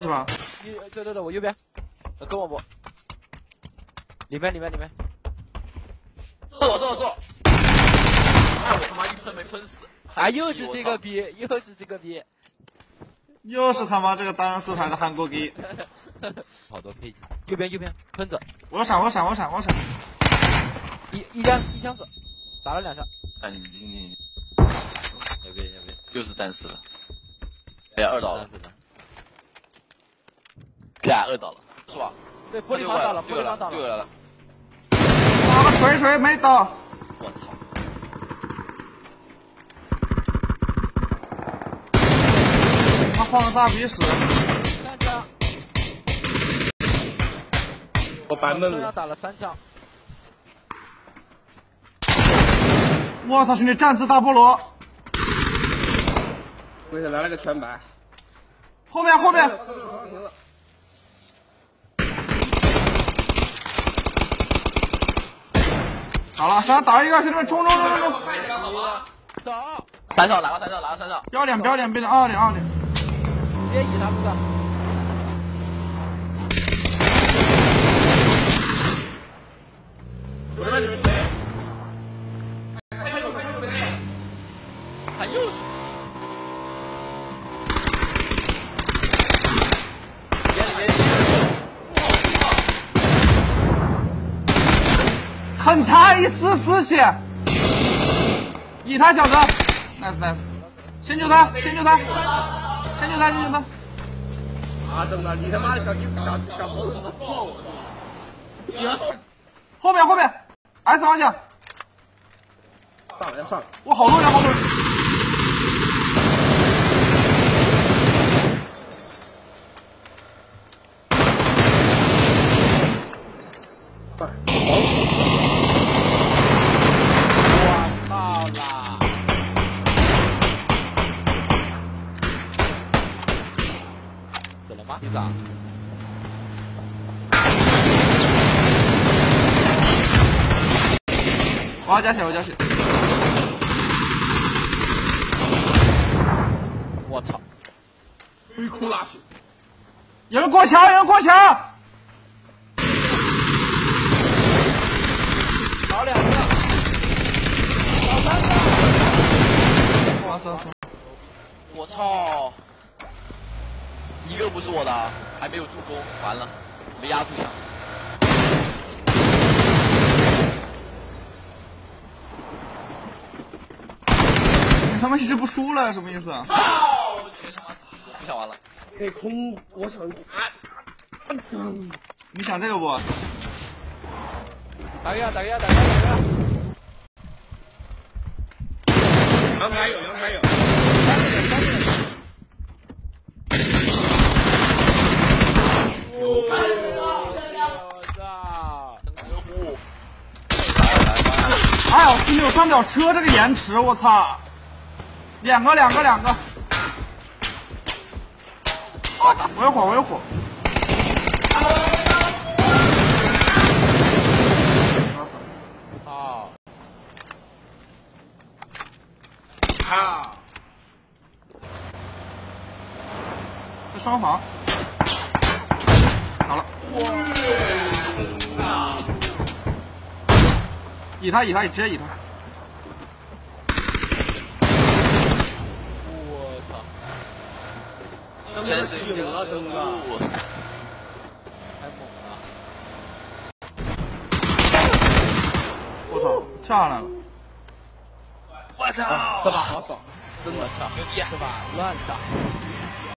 是吧？你对对对，我右边，呃跟我不，里面里面里面，这我这我这我，哎我他妈一喷没喷死，啊又是这个逼，又是这个逼，又是他妈这个单人四排的韩国逼！好多配件，右边右边喷子，我闪我闪我闪我闪！一一枪一枪死，打了两下，哎你你你。牛逼牛逼，又是单死了，哎呀二倒了，是的，呀二倒了，是吧？对玻璃房倒了，玻璃房倒了，对来了，妈个锤锤没倒！我操！他放个大鼻屎！三枪，我白闷了。打了三枪，我操，兄弟战姿大菠萝！为啥来了个全白？后面后面！好了，咱打一个，兄弟们冲冲冲冲冲！走，三少来了三少来了三少，标点标点标点二点二点！直接以他们的，很差一丝丝血，以他小子，nice nice，先救他，先救他，先救他，先救他！啊，真的，你他妈的小鸡小小猴子怎么撞我的？后面后面，S 方向，上了要上了，我，好多人，好多人！吗？队长，我要加血，我要加血！我操！摧枯拉朽，有人过桥，有人过桥！倒两个，倒三个！我操！一个不是我的，还没有助攻，完了，没压住枪。你他妈一直不输了，什么意思啊？我不想玩了。那空，我想，你想这个不？打个呀，打个呀，打个呀，打个呀！阳台有，阳台有。我操！客户，哎呦，兄弟，我上不了车，这个延迟，我操！两个，两个，两个！我有火，我有火。操！啊！这双防。好了。以他，以他，直接以他。我操！真是醒了，真的。太猛了！我操，跳下来了。我操！这把好爽，真的爽！牛逼！是吧？乱杀！